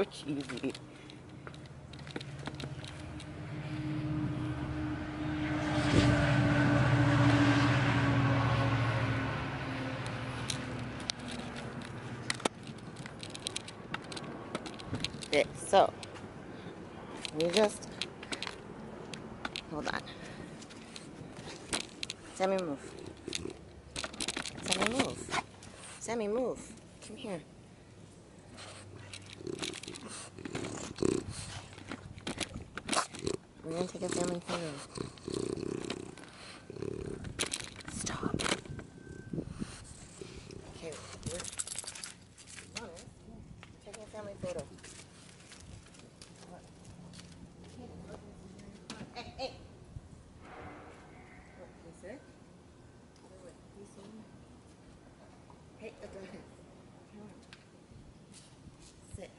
It's so cheesy. Okay, so we just hold on. Sammy, move. Sammy, move. Sammy, move. Come here. We're gonna take a family photo. Stop. Okay, we're come on, Liz. We're taking a family photo. What? Hey, hey. What, you sick? What, what, you sick? Hey, Adonis. Come on. Sit.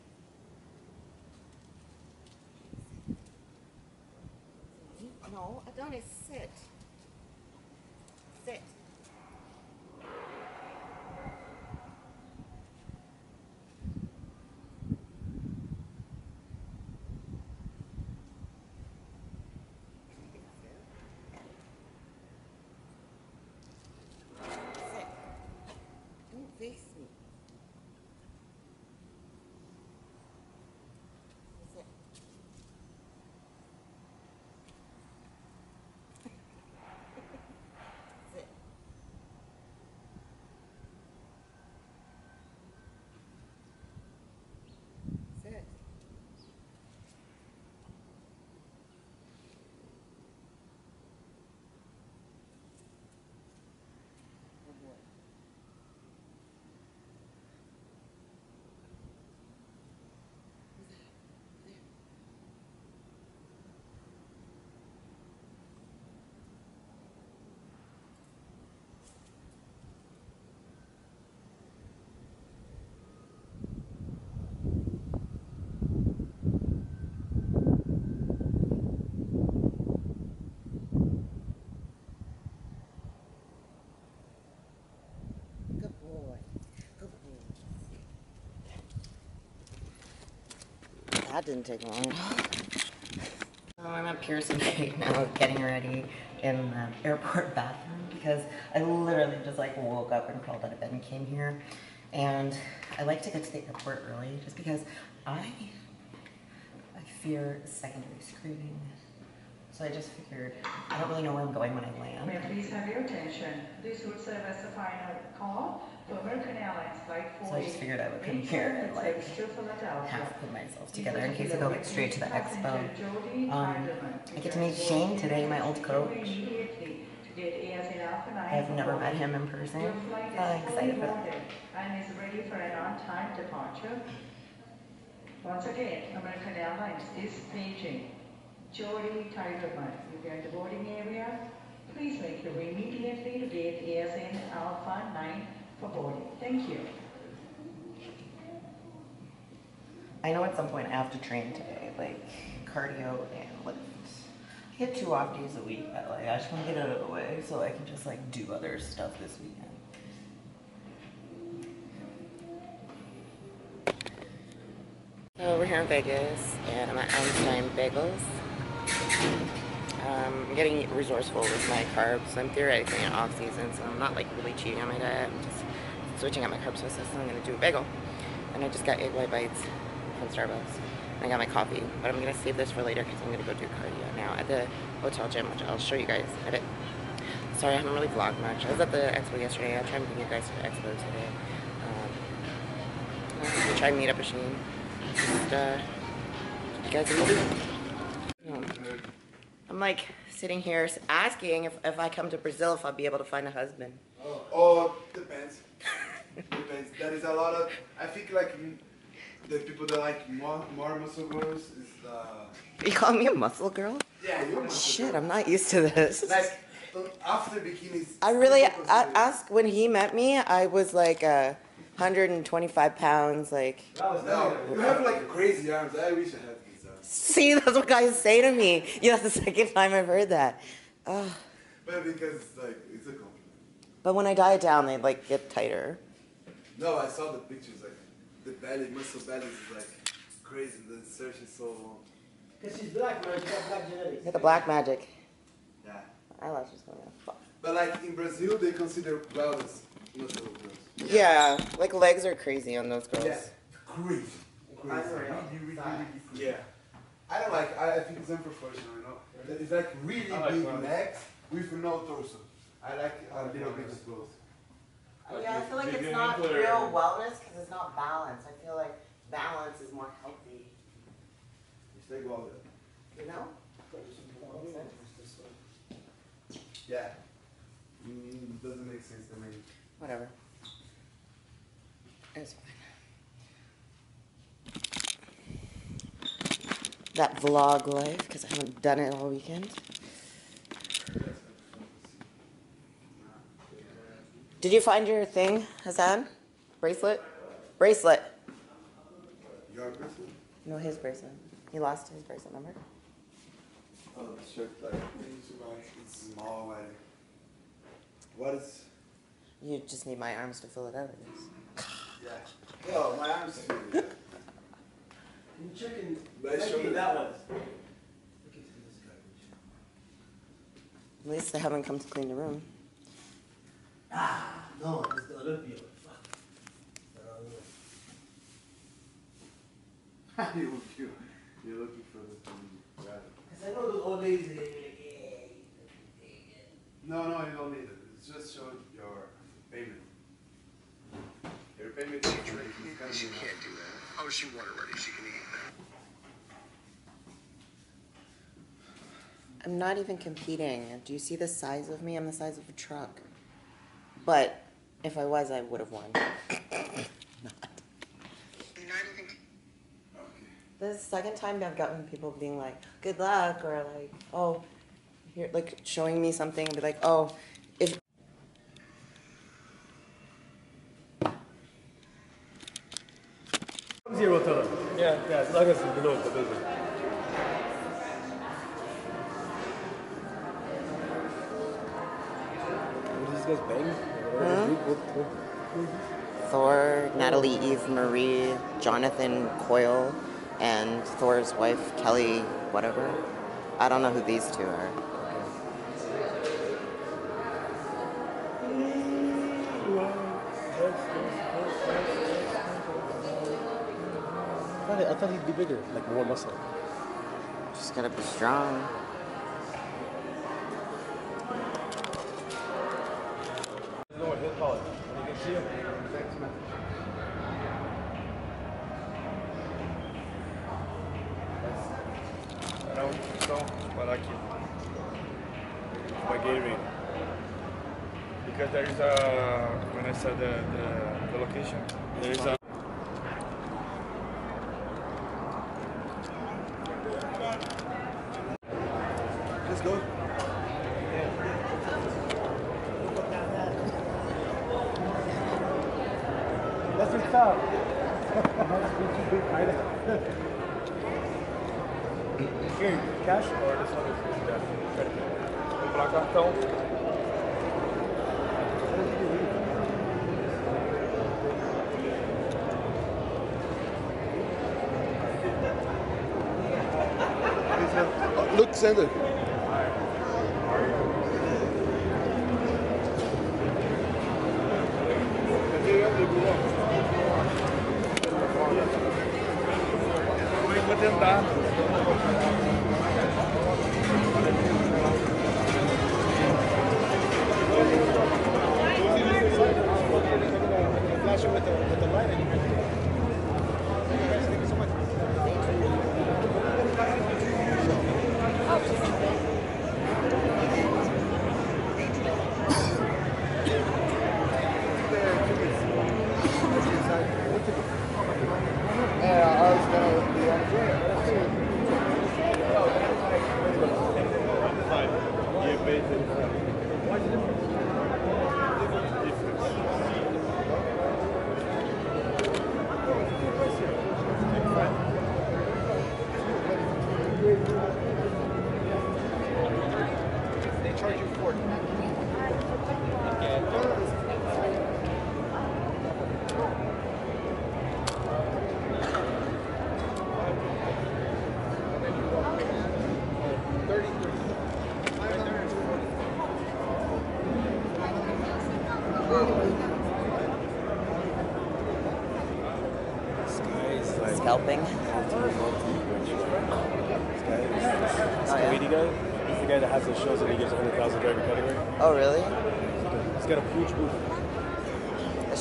No, Adonis, sit. Sit. Sit. Don't face me. Sit. Sit. Sit. Good boy. Who's that? There. Good boy. Good boy. That didn't take long. So I'm at Pearson right now getting ready in the airport bathroom because I literally just like woke up and crawled out of bed and came here. And I like to get to the airport early just because I I fear secondary screening. So I just figured I don't really know where I'm going when I land. May I please have your attention? This would serve as the final call for American Airlines Flight So I just figured I would come here and like half put myself together in case I go like straight to the expo. Um, I get to meet Shane today, my old coach. Immediately to get ASN Alpha 9 I've never met him in person. Is excited for that. and is ready for an on-time departure. Once again, American Airlines is paging Jody If you're in the boarding area. Please make your way immediately to gate ASN Alpha 9 for boarding. Thank you. I know at some point I have to train today, like cardio and lift. I get two off days a week, but like I just want to get out of the way so I can just like do other stuff this weekend. So we're here in Vegas, and I'm at Einstein Bagels. Um, I'm getting resourceful with my carbs. I'm theoretically in off season, so I'm not like really cheating on my diet. I'm just switching out my carbs this. I'm gonna do a bagel, and I just got egg white bites from Starbucks. And I got my coffee, but I'm gonna save this for later because I'm gonna go do cardio now at the hotel gym, which I'll show you guys at it. Sorry, I haven't really vlogged much. I was at the expo yesterday. I'll try and bring you guys to the expo today. Um, gonna try meet up with Shane. Just, uh, you guys in Um, like sitting here asking if, if I come to Brazil if I'll be able to find a husband. Oh, oh depends. depends. There is a lot of. I think like the people that like more more muscle girls is uh. You call me a muscle girl? Yeah, you're muscle Shit, girl. I'm not used to this. Like uh, after bikinis. I really, I, ask when he met me, I was like uh, 125 pounds. Like, No, you have like crazy arms. I wish I had. See, that's what guys say to me. Yeah, that's the second time I've heard that. Ugh. But because like it's a compliment. But when I diet down, they like get tighter. No, I saw the pictures. Like the belly, muscle belly is like crazy. The search is so long. Because she's black, man. She got black genetics. Get the black magic. Yeah. Eyelashes going up. Fuck. But like in Brazil, they consider wellness muscle girls. Yeah, like legs are crazy on those girls. Yeah. Crazy. Crazy. Really, really, really crazy. Yeah. I don't like, I, I think it's unprofessional, you know? That It's like really like big wellness. legs with no torso. I like a little bit of both. Yeah, I feel like it's not real wellness because it's not balance. I feel like balance is more healthy. You stay all that. You know? Yeah. Mm, doesn't make sense to me. Whatever. It's fine. That vlog life because I haven't done it all weekend. Did you find your thing, Hassan? Bracelet? Bracelet. Your person? No, his bracelet. He lost his bracelet, remember? Oh, it's small, like. What is. You just need my arms to fill it out, I guess. Yeah. Yo, my arms feel it. Can you check in? Show that one. At this garbage. At least they haven't come to clean the room. Ah, no, it's the Olympia. Fuck. Uh, you look cute. You're looking for the thing. Right. Cause I know those old ladies. They, they're like, yeah. No, no, you don't need it. It's just show your payment. Your payment is gonna be can't do Oh, she won already. She can eat. I'm not even competing. Do you see the size of me? I'm the size of a truck. But if I was, I would have won. not. No, I don't think. Okay. This is the second time I've gotten people being like, good luck, or like, oh, here, like showing me something and be like, oh, if. Zero to them. Yeah, yeah, as long as you know the business. What is this guy's bang? Hmm? Huh? What- what- what- Thor, Natalie Eva Marie, Jonathan Coyle, and Thor's wife, Kelly, whatever. I don't know who these two are. I thought, I thought he'd be bigger, like more muscle. Just gotta be strong. No one hit. You can see him. Thanks, man. Era então, parar aqui. My Gatorade. Because there is a, when I said the, the, the location, there is a Let's go. That's your stop. Here, cash or this one is yeah, credit card? Vou falar cartão. Oh, look, Sander. Vou tentar.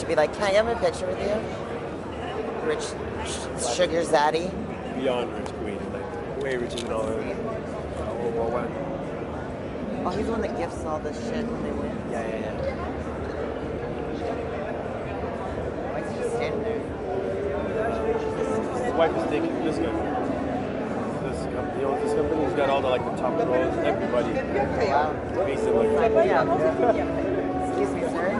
Should be like, can I have a picture with you? Rich Sugar Zaddy. Beyond rich queen, like way richer than all of them. World War One. Oh, he's the one that gifts all this shit when they win. Yeah, yeah, yeah. Why is he standing there? His wife is taking this guy. This company, he owns this company. He's got all the like the top roles, everybody. Wow. Basically. Yeah. Excuse me, sir.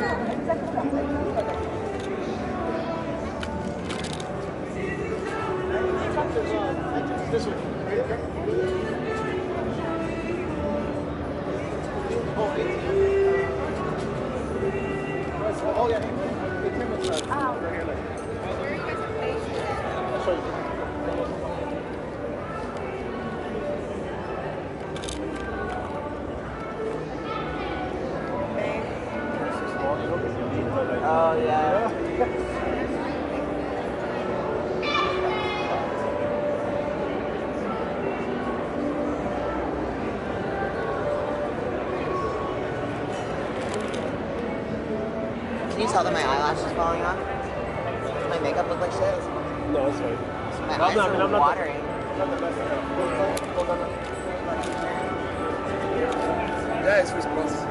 This one. Tell that my eyelash is falling off? Does my makeup look like shit? No, it's fine. My eyes not- are I'm watering. Not the best at that. Hold on, hold on. Yeah, it's response.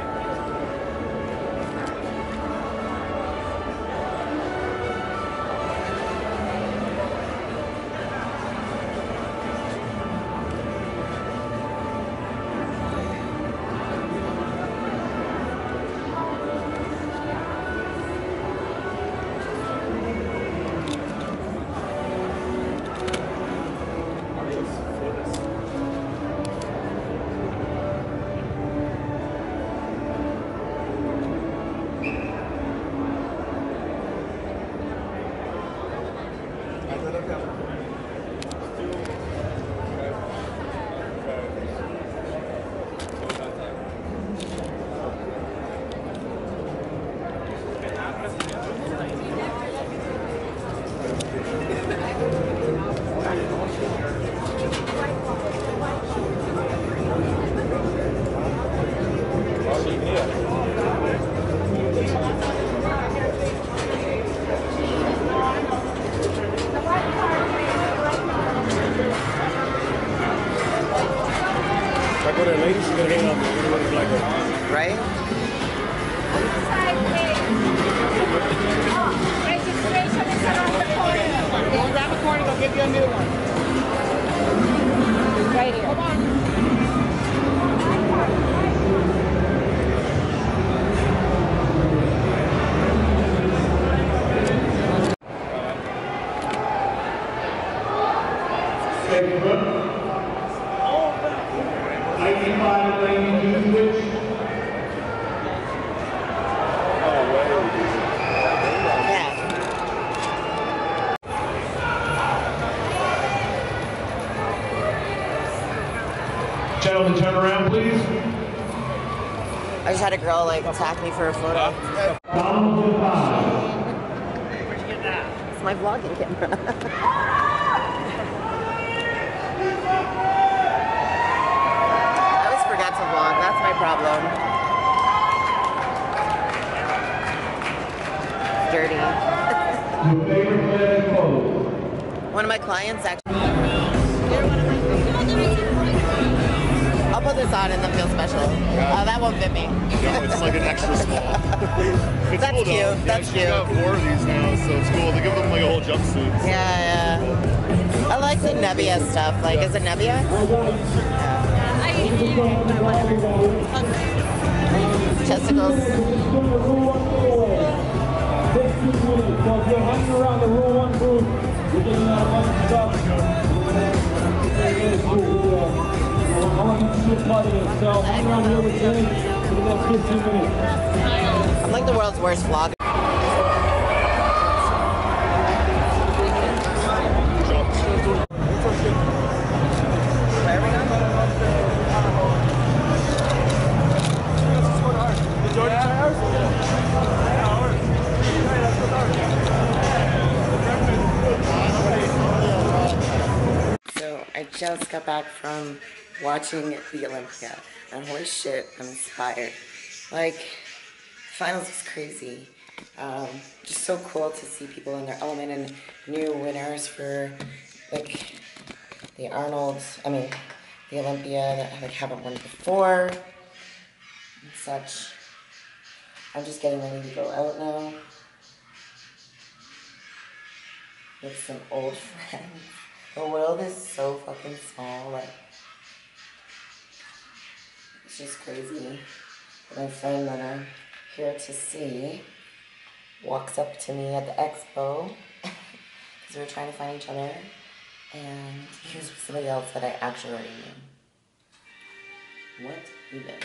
Around, please. I just had a girl like attack me for a photo. It's my vlogging camera. I always forget to vlog. That's my problem. Dirty. Your favorite player is closed. One of my clients actually. I'll put this on and then feel special. Oh, that won't fit me. No, it's like an extra small. It's That's cool though. cute, Yeah, that's she's cute. got four of these now, so it's cool. They give them like a whole jumpsuit. Yeah, yeah. I like the Nebbia stuff. Like, is it Nebbia? Testicles. I want you to of this. So hang around here with Jay for the next 15 minutes. I'm like the world's worst vlogger. So I just got back from watching the Olympia, and holy shit, I'm inspired. Like, finals was crazy. Um, just so cool to see people in their element and new winners for like the Arnold. I mean, the Olympia that like haven't won before and such. I'm just getting ready to go out now with some old friends. The world is so fucking small. Like, just crazy. My friend that I'm here to see walks up to me at the expo because we were trying to find each other, and here's somebody else that I actually already knew. What even?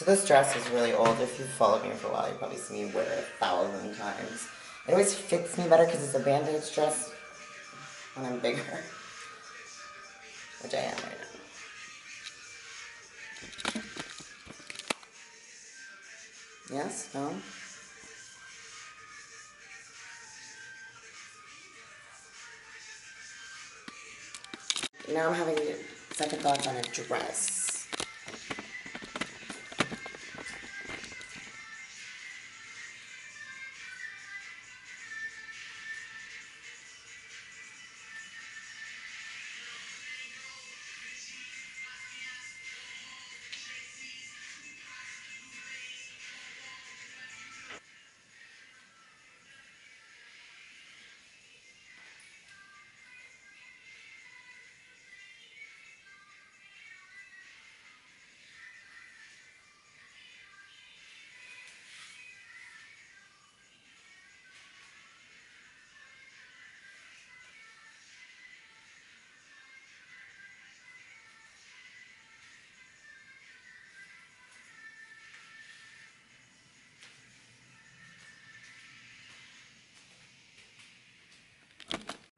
So this dress is really old. If you've followed me for a while, you probably see me wear it a thousand times. It always fits me better because it's a bandage dress when I'm bigger. Which I am right now. Yes? No? Now I'm having second thoughts on a dress.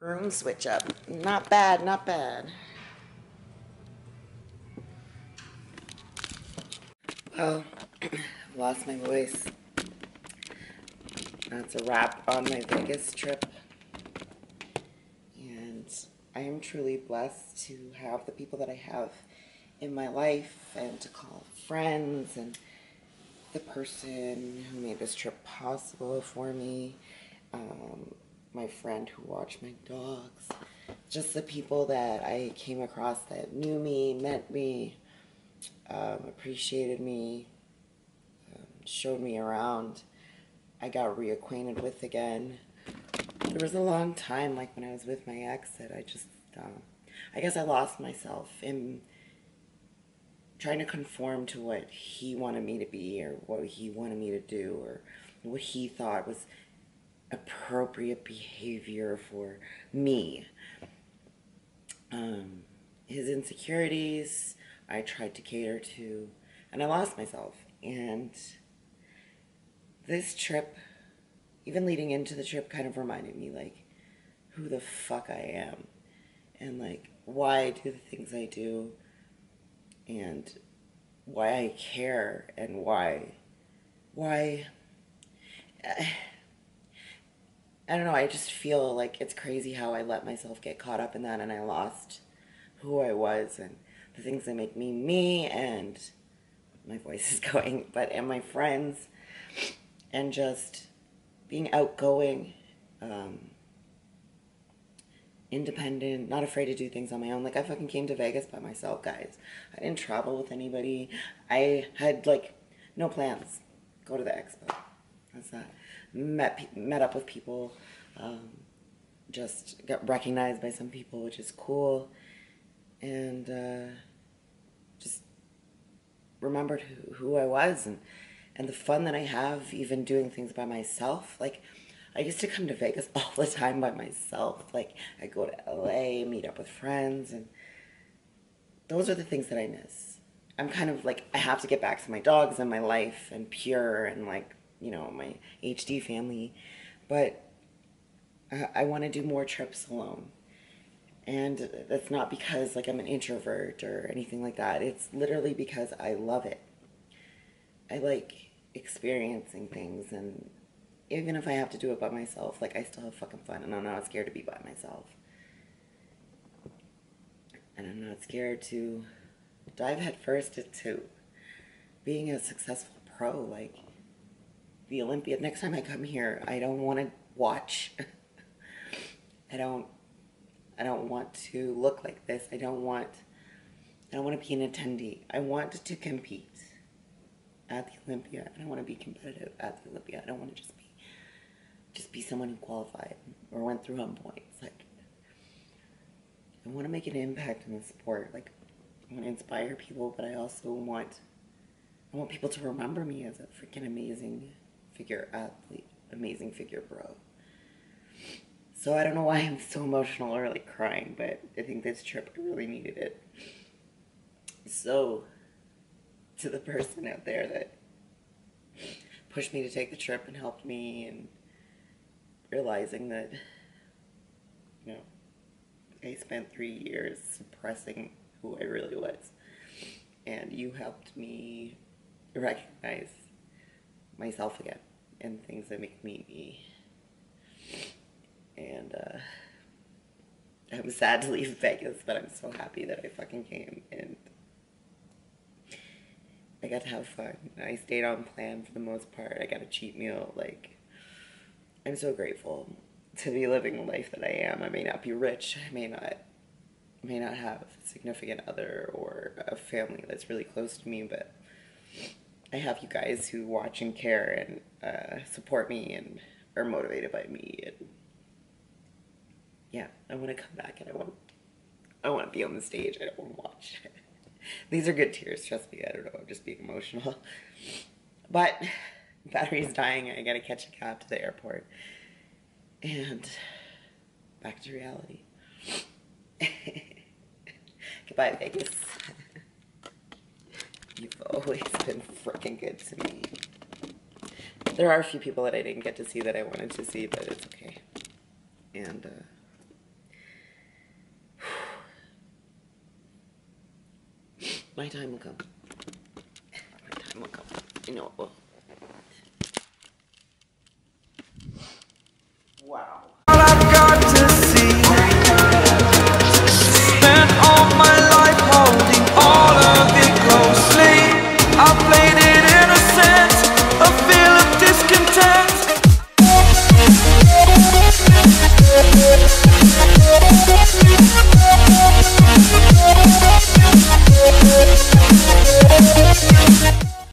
Room switch up. Not bad, not bad. Well, lost my voice. That's a wrap on my Vegas trip. And I am truly blessed to have the people that I have in my life and to call friends and the person who made this trip possible for me. Um, my friend who watched my dogs, just the people that I came across that knew me, met me, um, appreciated me, um, showed me around. I got reacquainted with again. There was a long time, like when I was with my ex, that I just, um, I guess I lost myself in trying to conform to what he wanted me to be or what he wanted me to do or what he thought was appropriate behavior for me. Um, his insecurities, I tried to cater to, and I lost myself. And this trip, even leading into the trip, kind of reminded me like who the fuck I am and like why I do the things I do and why I care and why why I don't know, I just feel like it's crazy how I let myself get caught up in that and I lost who I was and the things that make me me and my voice is going, but and my friends and just being outgoing, um, independent, not afraid to do things on my own. Like I fucking came to Vegas by myself, guys. I didn't travel with anybody. I had like no plans. Go to the expo. That's that. Met met up with people. Um, just got recognized by some people, which is cool, and uh, just remembered who, who I was and and the fun that I have even doing things by myself. Like I used to come to Vegas all the time by myself. Like I go to LA, meet up with friends and those are the things that I miss. I'm kind of like I have to get back to my dogs and my life and pure and like, you know, my HD family. But I, want to do more trips alone. And that's not because like I'm an introvert or anything like that. It's literally because I love it. I like experiencing things and even if I have to do it by myself, like I still have fucking fun and I'm not scared to be by myself. And I'm not scared to dive headfirst into being a successful pro. Like the Olympia, next time I come here, I don't want to watch. I don't I don't want to look like this. I don't want I don't want to be an attendee. I want to compete at the Olympia. I don't want to be competitive at the Olympia. I don't want to just be just be someone who qualified or went through home points. Like I want to make an impact in the sport. Like I want to inspire people, but I also want I want people to remember me as a freaking amazing figure uh, athlete, amazing figure pro. So I don't know why I'm so emotional or like crying, but I think this trip I really needed it. So to the person out there that pushed me to take the trip and helped me and realizing that you know I spent three years suppressing who I really was and you helped me recognize myself again and things that make me me and uh I'm sad to leave Vegas but I'm so happy that I fucking came and I got to have fun. I stayed on plan for the most part. I got a cheat meal. Like, I'm so grateful to be living the life that I am. I may not be rich. I may not, may not have a significant other or a family that's really close to me, but I have you guys who watch and care and uh, support me and are motivated by me. And yeah, I want to come back and I want, I want to be on the stage. I don't want to watch. These are good tears, trust me. I don't know, I'm just being emotional. But battery's dying. I gotta catch a cab to the airport. And back to reality. Goodbye, Vegas. You've always been freaking good to me. There are a few people that I didn't get to see that I wanted to see, but it's okay. And, uh, My time will come. My time will come. I know it will.